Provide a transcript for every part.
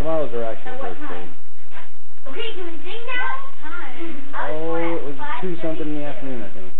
Tomorrow's our actual At what first time? Okay, can we sing now? What time? Oh, it was two something in the afternoon, I think.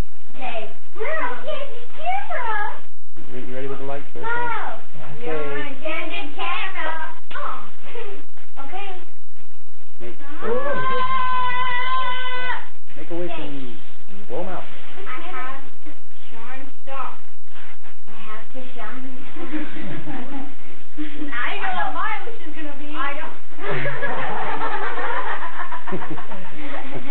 can blow out. I have to I have to I know what my wish is going to be. I don't.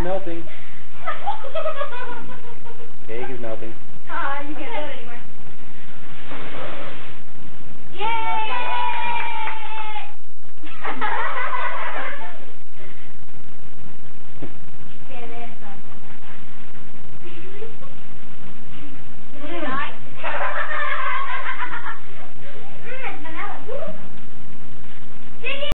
melting.